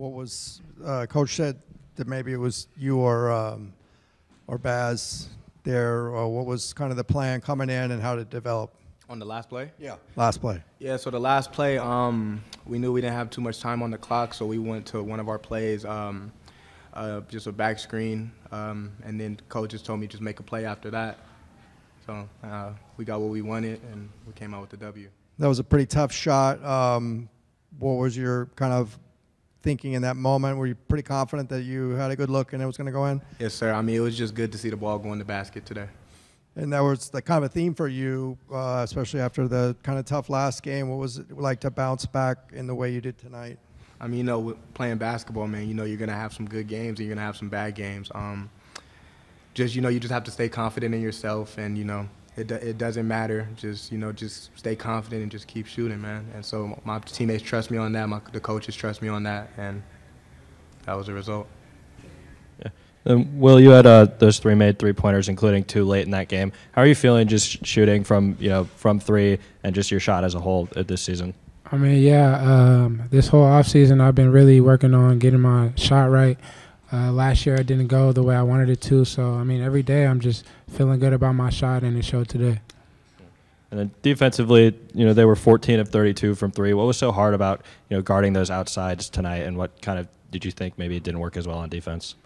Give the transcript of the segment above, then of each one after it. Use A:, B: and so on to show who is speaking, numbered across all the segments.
A: what was uh, coach said that maybe it was you or um, or Baz there. Or what was kind of the plan coming in and how to develop?
B: On the last play?
A: Yeah. Last play.
B: Yeah, so the last play, um, we knew we didn't have too much time on the clock, so we went to one of our plays, um, uh, just a back screen, um, and then coach just told me just make a play after that. So uh, we got what we wanted, and we came out with the W.
A: That was a pretty tough shot. Um, what was your kind of thinking in that moment? Were you pretty confident that you had a good look and it was going to go in?
B: Yes, sir. I mean, it was just good to see the ball go in the basket today.
A: And that was the kind of a theme for you, uh, especially after the kind of tough last game. What was it like to bounce back in the way you did tonight?
B: I mean, you know, playing basketball, man, you know, you're gonna have some good games and you're gonna have some bad games. Um, just you know, you just have to stay confident in yourself, and you know, it it doesn't matter. Just you know, just stay confident and just keep shooting, man. And so my teammates trust me on that. My the coaches trust me on that, and that was the result. Yeah.
C: Um, Will, you had uh, those three made three pointers, including two late in that game. How are you feeling just shooting from you know from three and just your shot as a whole at this season?
D: I mean, yeah, um, this whole offseason I've been really working on getting my shot right. Uh, last year I didn't go the way I wanted it to, so I mean, every day I'm just feeling good about my shot, and it showed today.
C: And then defensively, you know, they were 14 of 32 from three. What was so hard about you know guarding those outsides tonight, and what kind of did you think maybe it didn't work as well on defense?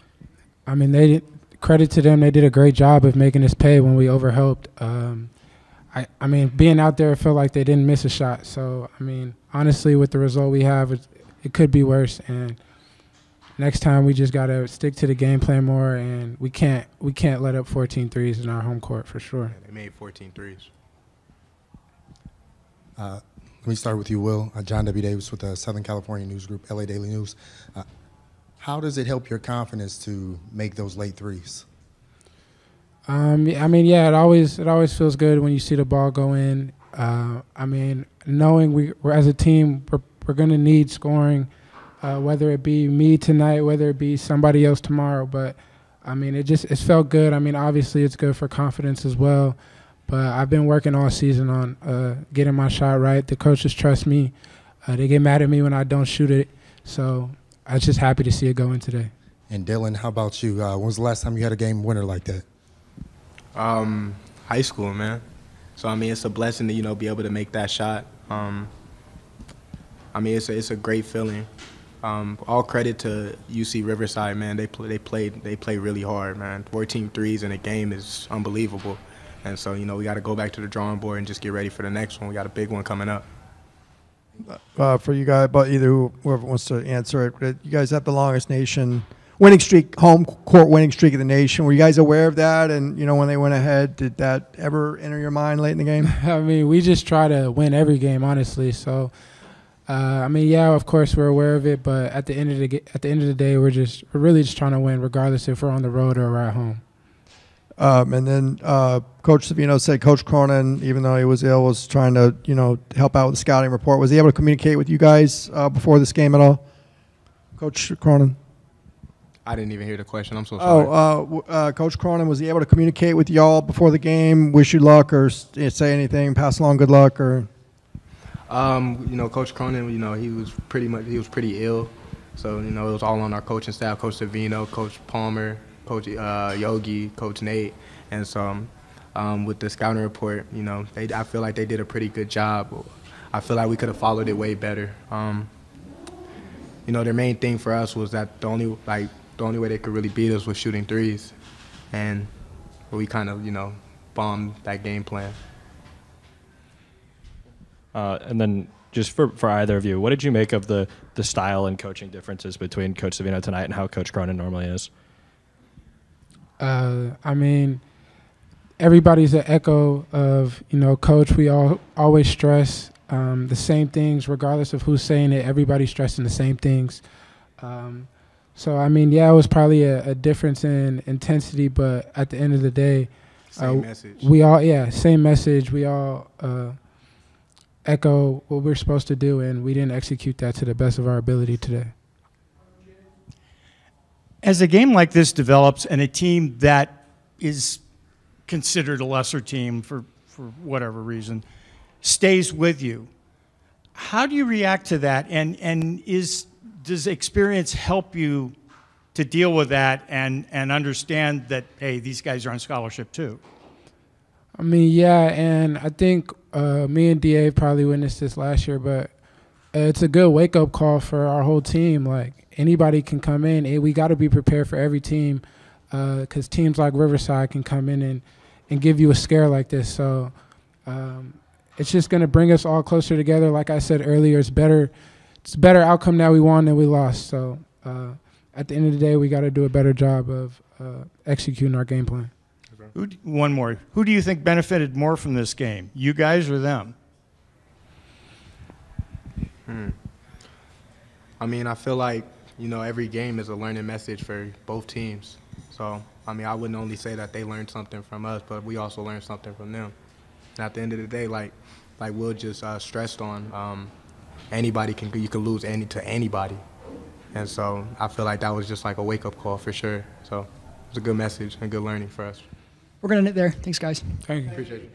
D: I mean, they did, credit to them. They did a great job of making us pay when we overhelped. Um, I, I mean, being out there, I felt like they didn't miss a shot. So, I mean, honestly, with the result we have, it, it could be worse. And next time, we just got to stick to the game plan more, and we can't we can't let up 14 threes in our home court for sure.
B: Yeah, they made 14 threes.
E: Uh, let me start with you, Will. Uh, John W. Davis with the Southern California News Group, LA Daily News. Uh, how does it help your confidence to make those late threes?
D: Um, I mean, yeah, it always it always feels good when you see the ball go in. Uh, I mean, knowing we we're as a team we're, we're going to need scoring, uh, whether it be me tonight, whether it be somebody else tomorrow. But I mean, it just it felt good. I mean, obviously it's good for confidence as well. But I've been working all season on uh, getting my shot right. The coaches trust me. Uh, they get mad at me when I don't shoot it. So I was just happy to see it going today.
E: And Dylan, how about you? Uh, when was the last time you had a game winner like that?
B: Um, high school, man. So I mean, it's a blessing to you know be able to make that shot. Um, I mean, it's a, it's a great feeling. Um, all credit to UC Riverside, man. They play, they played they play really hard, man. 14 threes in a game is unbelievable. And so you know we got to go back to the drawing board and just get ready for the next one. We got a big one coming up
A: uh, for you guys, but either whoever wants to answer it. You guys have the longest nation winning streak, home court winning streak of the nation. Were you guys aware of that? And you know, when they went ahead, did that ever enter your mind late in the game?
D: I mean, we just try to win every game, honestly. So, uh, I mean, yeah, of course we're aware of it, but at the end of the at the end of the day, we're just we're really just trying to win, regardless if we're on the road or we're at home.
A: Um, and then uh, Coach Savino said Coach Cronin, even though he was ill, was trying to you know help out with the scouting report. Was he able to communicate with you guys uh, before this game at all, Coach Cronin?
B: I didn't even hear the question. I'm so sorry.
A: Oh, uh, uh, Coach Cronin, was he able to communicate with y'all before the game, wish you luck, or say anything, pass along good luck, or?
B: Um, you know, Coach Cronin, you know, he was pretty much he was pretty ill, so you know it was all on our coaching staff, Coach Savino, Coach Palmer, Coach uh, Yogi, Coach Nate, and so um, um, with the scouting report, you know, they, I feel like they did a pretty good job. I feel like we could have followed it way better. Um, you know, their main thing for us was that the only like the only way they could really beat us was shooting threes, and we kind of you know bombed that game plan.
C: Uh, and then just for, for either of you, what did you make of the, the style and coaching differences between Coach Savino tonight and how Coach Cronin normally is?
D: Uh, I mean, everybody's an echo of you know, coach. We all always stress um, the same things, regardless of who's saying it. Everybody's stressing the same things. Um, so I mean, yeah, it was probably a, a, difference in intensity, but at the end of the day,
B: same uh, message.
D: We all, yeah, same message. We all uh, echo what we're supposed to do, and we didn't execute that to the best of our ability today
F: as a game like this develops and a team that is considered a lesser team for, for whatever reason stays with you, how do you react to that? And, and is does experience help you to deal with that and, and understand that, hey, these guys are on scholarship too?
D: I mean, yeah, and I think uh, me and Da probably witnessed this last year, but uh, it's a good wake up call for our whole team. Like anybody can come in, we got to be prepared for every team, because teams like Riverside can come in and and give you a scare like this. So um, it's just gonna bring us all closer together. Like I said earlier, it's better. It's better outcome that we won than we lost. So uh, at the end of the day, we got to do a better job of uh, executing our game plan.
F: Who, one more. Who do you think benefited more from this game? You guys or them?
B: I mean, I feel like you know every game is a learning message for both teams. So I mean, I wouldn't only say that they learned something from us, but we also learned something from them. And at the end of the day, like like Will just uh, stressed on, um, anybody can you can lose any to anybody, and so I feel like that was just like a wake up call for sure. So it was a good message and good learning for us.
G: We're going to end it there. Thanks, guys.
D: Thank you.
B: Appreciate you.